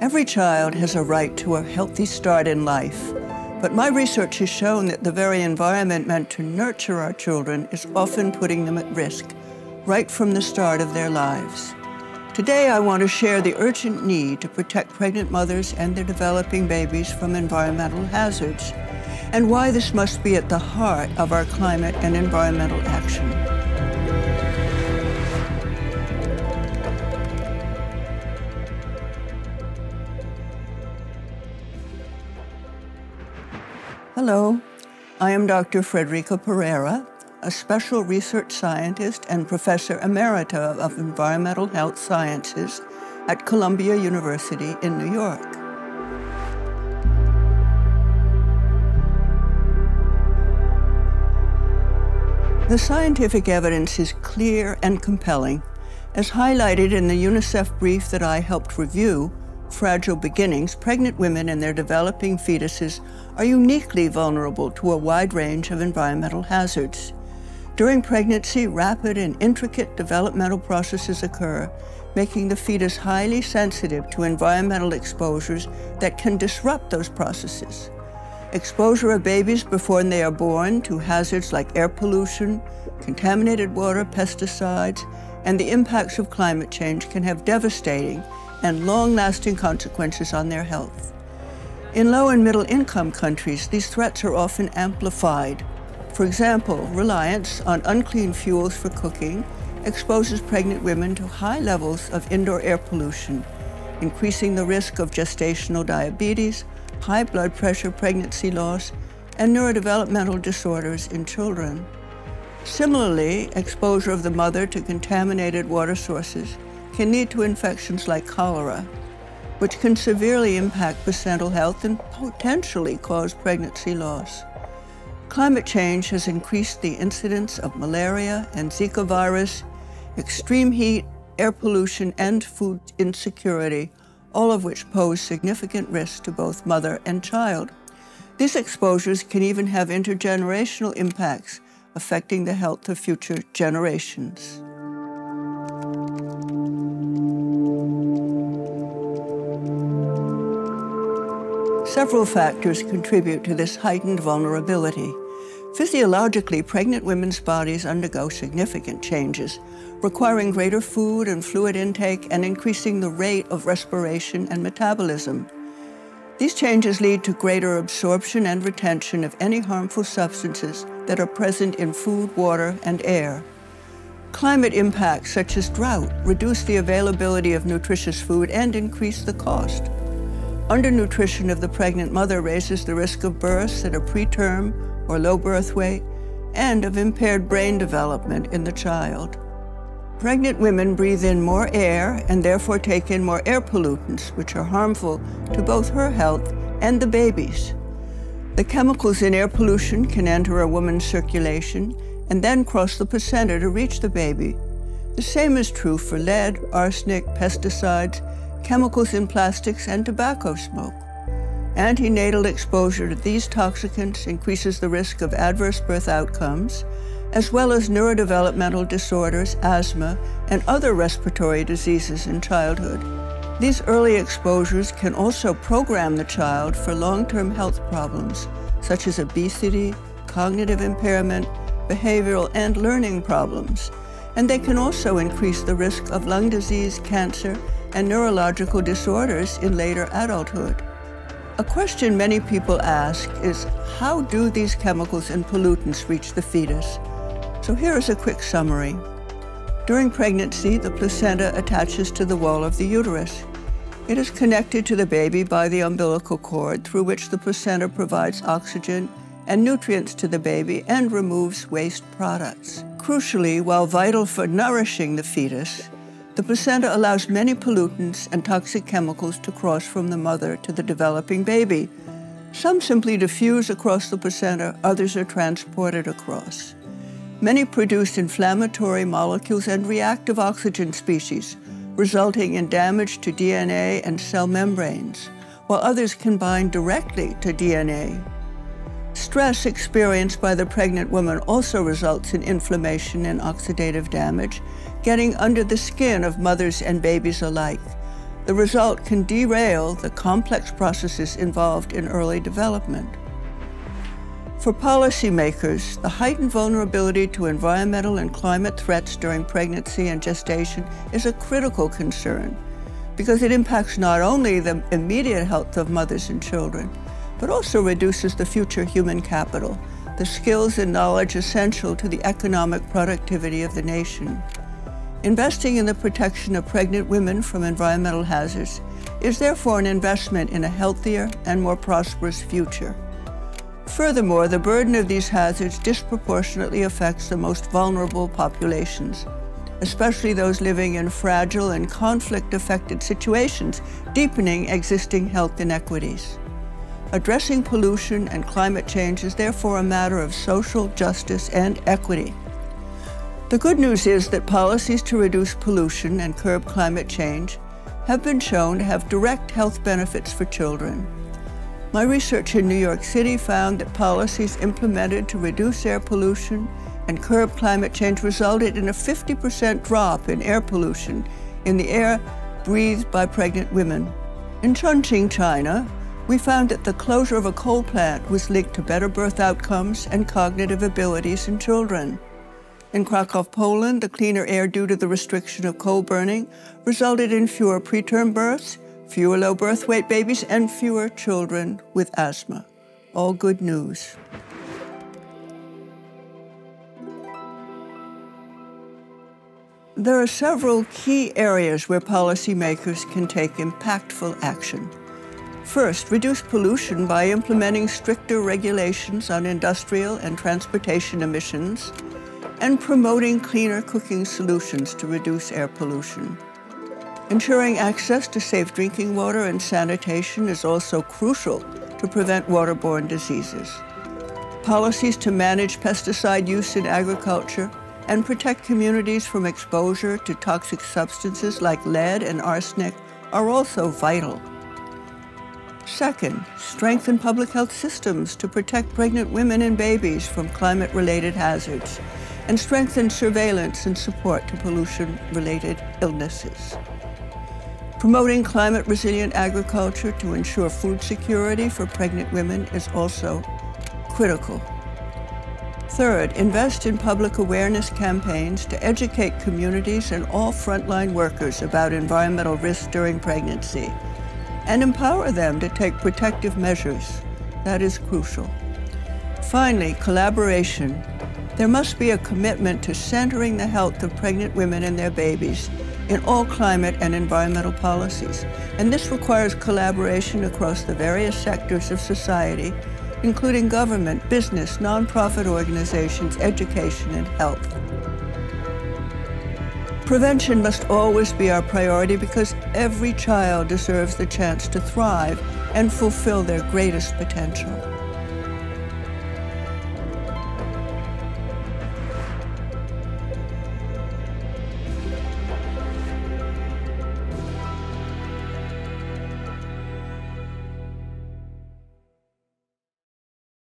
Every child has a right to a healthy start in life, but my research has shown that the very environment meant to nurture our children is often putting them at risk right from the start of their lives. Today, I want to share the urgent need to protect pregnant mothers and their developing babies from environmental hazards, and why this must be at the heart of our climate and environmental action. Hello, I am Dr. Frederica Perera, a special research scientist and professor emerita of environmental health sciences at Columbia University in New York. The scientific evidence is clear and compelling, as highlighted in the UNICEF brief that I helped review fragile beginnings, pregnant women and their developing fetuses are uniquely vulnerable to a wide range of environmental hazards. During pregnancy, rapid and intricate developmental processes occur, making the fetus highly sensitive to environmental exposures that can disrupt those processes. Exposure of babies before they are born to hazards like air pollution, contaminated water, pesticides, and the impacts of climate change can have devastating and long-lasting consequences on their health. In low and middle income countries, these threats are often amplified. For example, reliance on unclean fuels for cooking exposes pregnant women to high levels of indoor air pollution, increasing the risk of gestational diabetes, high blood pressure, pregnancy loss, and neurodevelopmental disorders in children. Similarly, exposure of the mother to contaminated water sources can lead to infections like cholera, which can severely impact placental health and potentially cause pregnancy loss. Climate change has increased the incidence of malaria and Zika virus, extreme heat, air pollution, and food insecurity, all of which pose significant risks to both mother and child. These exposures can even have intergenerational impacts, affecting the health of future generations. Several factors contribute to this heightened vulnerability. Physiologically, pregnant women's bodies undergo significant changes, requiring greater food and fluid intake and increasing the rate of respiration and metabolism. These changes lead to greater absorption and retention of any harmful substances that are present in food, water, and air. Climate impacts such as drought reduce the availability of nutritious food and increase the cost. Undernutrition of the pregnant mother raises the risk of births that are preterm or low birth weight and of impaired brain development in the child. Pregnant women breathe in more air and therefore take in more air pollutants, which are harmful to both her health and the baby's. The chemicals in air pollution can enter a woman's circulation and then cross the placenta to reach the baby. The same is true for lead, arsenic, pesticides, chemicals in plastics, and tobacco smoke. Antenatal exposure to these toxicants increases the risk of adverse birth outcomes, as well as neurodevelopmental disorders, asthma, and other respiratory diseases in childhood. These early exposures can also program the child for long-term health problems, such as obesity, cognitive impairment, behavioral and learning problems. And they can also increase the risk of lung disease, cancer, and neurological disorders in later adulthood. A question many people ask is, how do these chemicals and pollutants reach the fetus? So here is a quick summary. During pregnancy, the placenta attaches to the wall of the uterus. It is connected to the baby by the umbilical cord through which the placenta provides oxygen and nutrients to the baby and removes waste products. Crucially, while vital for nourishing the fetus, the placenta allows many pollutants and toxic chemicals to cross from the mother to the developing baby. Some simply diffuse across the placenta, others are transported across. Many produce inflammatory molecules and reactive oxygen species, resulting in damage to DNA and cell membranes, while others can bind directly to DNA. Stress experienced by the pregnant woman also results in inflammation and oxidative damage, getting under the skin of mothers and babies alike. The result can derail the complex processes involved in early development. For policymakers, the heightened vulnerability to environmental and climate threats during pregnancy and gestation is a critical concern because it impacts not only the immediate health of mothers and children, but also reduces the future human capital, the skills and knowledge essential to the economic productivity of the nation. Investing in the protection of pregnant women from environmental hazards is therefore an investment in a healthier and more prosperous future. Furthermore, the burden of these hazards disproportionately affects the most vulnerable populations, especially those living in fragile and conflict-affected situations, deepening existing health inequities. Addressing pollution and climate change is therefore a matter of social justice and equity. The good news is that policies to reduce pollution and curb climate change have been shown to have direct health benefits for children. My research in New York City found that policies implemented to reduce air pollution and curb climate change resulted in a 50% drop in air pollution in the air breathed by pregnant women. In Chongqing, China, we found that the closure of a coal plant was linked to better birth outcomes and cognitive abilities in children. In Krakow, Poland, the cleaner air due to the restriction of coal burning resulted in fewer preterm births, fewer low birth weight babies, and fewer children with asthma. All good news. There are several key areas where policymakers can take impactful action. First, reduce pollution by implementing stricter regulations on industrial and transportation emissions and promoting cleaner cooking solutions to reduce air pollution. Ensuring access to safe drinking water and sanitation is also crucial to prevent waterborne diseases. Policies to manage pesticide use in agriculture and protect communities from exposure to toxic substances like lead and arsenic are also vital. Second, strengthen public health systems to protect pregnant women and babies from climate-related hazards and strengthen surveillance and support to pollution-related illnesses. Promoting climate-resilient agriculture to ensure food security for pregnant women is also critical. Third, invest in public awareness campaigns to educate communities and all frontline workers about environmental risks during pregnancy and empower them to take protective measures. That is crucial. Finally, collaboration. There must be a commitment to centering the health of pregnant women and their babies in all climate and environmental policies. And this requires collaboration across the various sectors of society including government, business, nonprofit organizations, education, and health. Prevention must always be our priority because every child deserves the chance to thrive and fulfill their greatest potential.